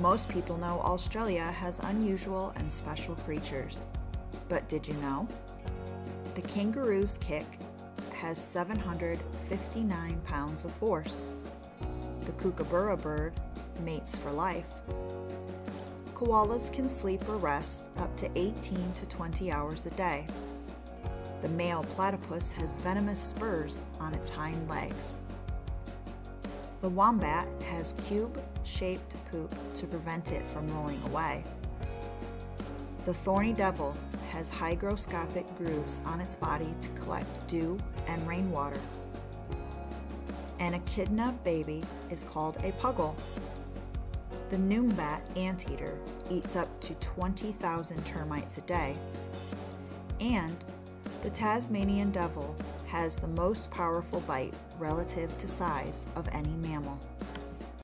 Most people know Australia has unusual and special creatures. But did you know? The kangaroo's kick has 759 pounds of force. The kookaburra bird mates for life. Koalas can sleep or rest up to 18 to 20 hours a day. The male platypus has venomous spurs on its hind legs. The wombat has cube-shaped poop to prevent it from rolling away. The thorny devil has hygroscopic grooves on its body to collect dew and rainwater. An echidna baby is called a puggle. The numbat anteater eats up to 20,000 termites a day. And the Tasmanian devil has the most powerful bite relative to size of any mammal.